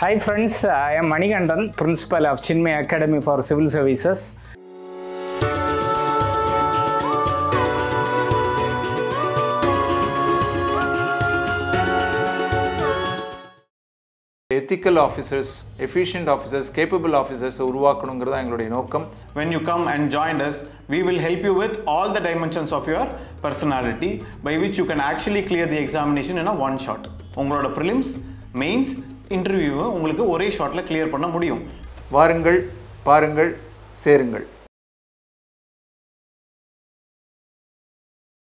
Hi friends, I am Manikandan, Principal of Chinmay Academy for Civil Services. Ethical officers efficient officers capable ஆஃபீஸர்ஸை உருவாக்கணுங்கிறது எங்களுடைய நோக்கம் When you come and join us, we will help you with all the dimensions of your personality by which you can actually clear the examination in a one shot. உங்களோட prelims mains இன்டர்வியூவை உங்களுக்கு ஒரே ஷாட்டில் clear பண்ண முடியும். வாருங்கள் பாருங்கள் சேருங்கள்.